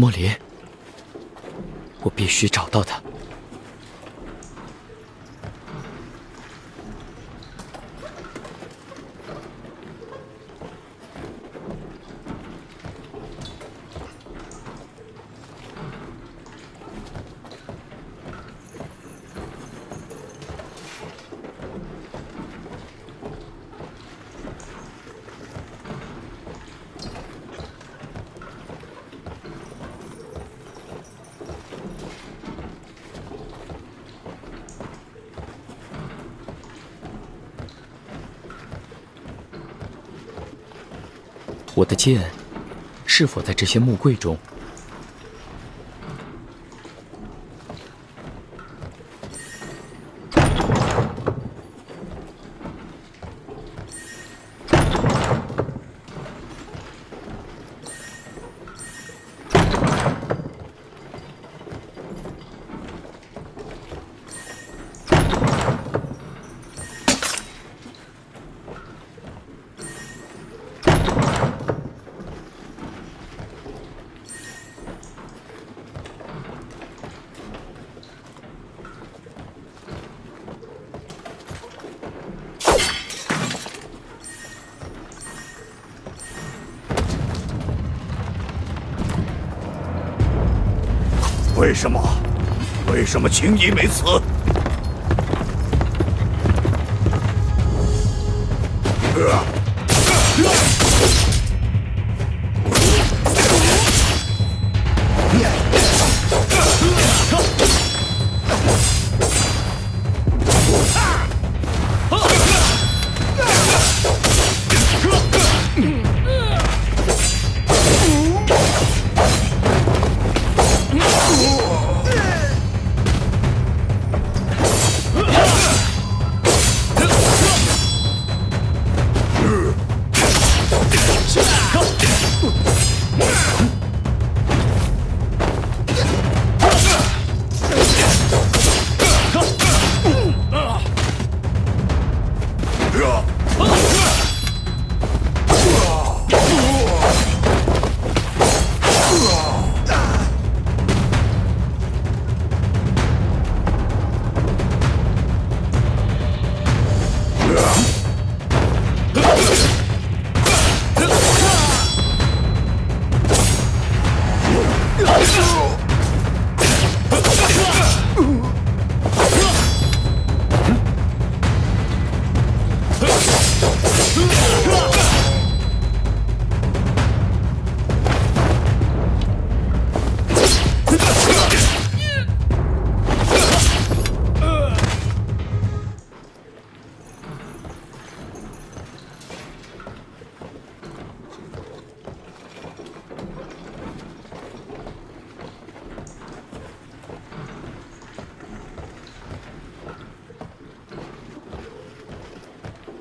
莫离，我必须找到他。我的剑是否在这些木柜中？为什么？为什么青衣没死？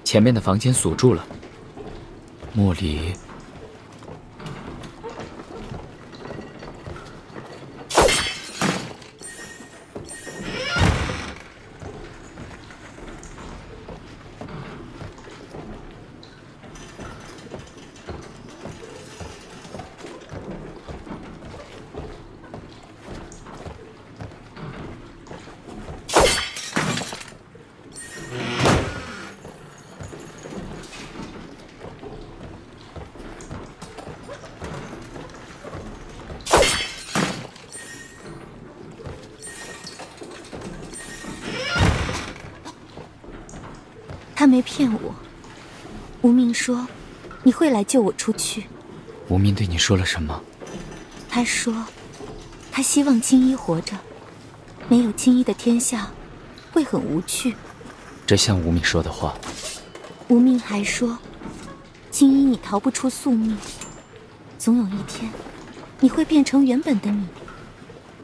前面的房间锁住了，莫离。他没骗我。无名说：“你会来救我出去。”无名对你说了什么？他说：“他希望青衣活着，没有青衣的天下会很无趣。”这像无名说的话。无名还说：“青衣，你逃不出宿命，总有一天你会变成原本的你。”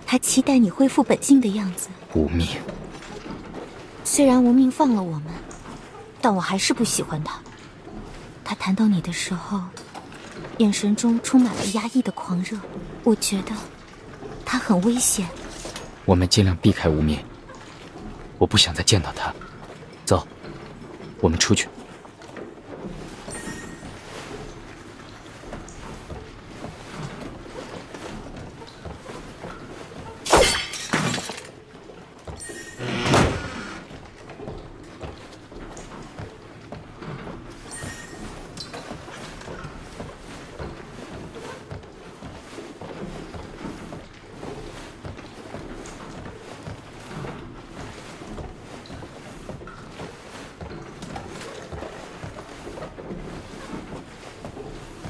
他期待你恢复本性的样子。无名，虽然无名放了我们。但我还是不喜欢他。他谈到你的时候，眼神中充满了压抑的狂热。我觉得他很危险。我们尽量避开无名。我不想再见到他。走，我们出去。